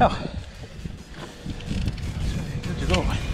Oh, good to go.